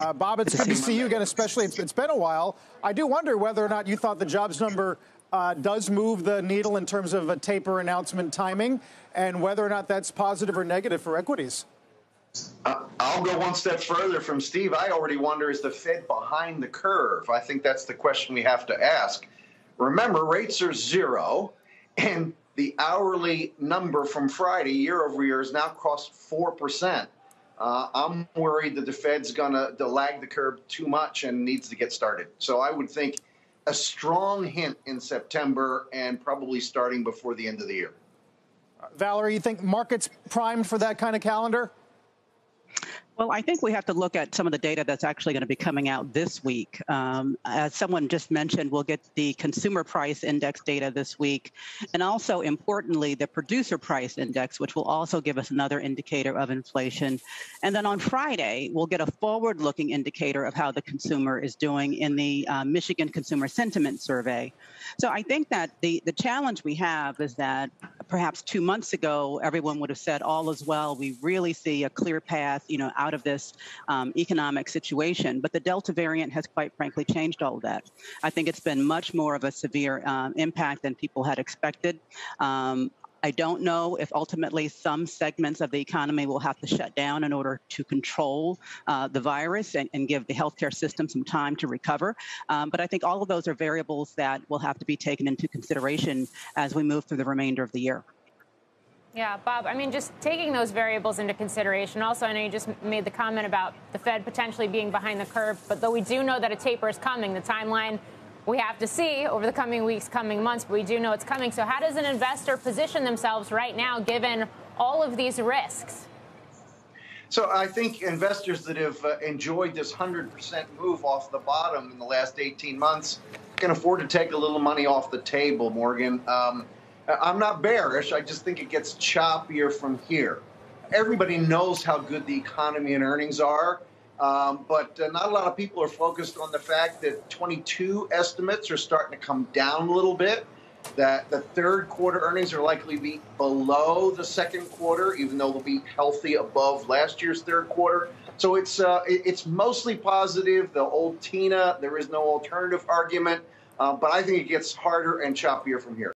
Uh, Bob, it's good to see you again, especially it's, it's been a while. I do wonder whether or not you thought the jobs number uh, does move the needle in terms of a taper announcement timing and whether or not that's positive or negative for equities. Uh, I'll go one step further from Steve. I already wonder is the Fed behind the curve? I think that's the question we have to ask. Remember, rates are zero, and the hourly number from Friday year over year has now crossed 4%. Uh, I'm worried that the Fed's going to lag the curve too much and needs to get started. So I would think a strong hint in September and probably starting before the end of the year. Valerie, you think markets primed for that kind of calendar? Well, I think we have to look at some of the data that's actually going to be coming out this week. Um, as someone just mentioned, we'll get the consumer price index data this week, and also importantly, the producer price index, which will also give us another indicator of inflation. And then on Friday, we'll get a forward looking indicator of how the consumer is doing in the uh, Michigan Consumer Sentiment Survey. So I think that the, the challenge we have is that perhaps two months ago, everyone would have said all is well. We really see a clear path, you know, out of this um, economic situation. But the Delta variant has quite frankly changed all of that. I think it's been much more of a severe um, impact than people had expected. Um, I don't know if ultimately some segments of the economy will have to shut down in order to control uh, the virus and, and, give the healthcare system some time to recover. Um, but I think all of those are variables that will have to be taken into consideration as we move through the remainder of the year. Yeah, Bob, I mean, just taking those variables into consideration. Also, I know you just made the comment about the Fed potentially being behind the curve, but though we do know that a taper is coming, the timeline we have to see over the coming weeks, coming months, but we do know it's coming. So, how does an investor position themselves right now given all of these risks? So, I think investors that have uh, enjoyed this 100% move off the bottom in the last 18 months can afford to take a little money off the table, Morgan. Um, I'm not bearish. I just think it gets choppier from here. Everybody knows how good the economy and earnings are, um, but uh, not a lot of people are focused on the fact that 22 estimates are starting to come down a little bit. That the third quarter earnings are likely to be below the second quarter, even though they'll be healthy above last year's third quarter. So it's uh, it's mostly positive. The old Tina, there is no alternative argument, uh, but I think it gets harder and choppier from here.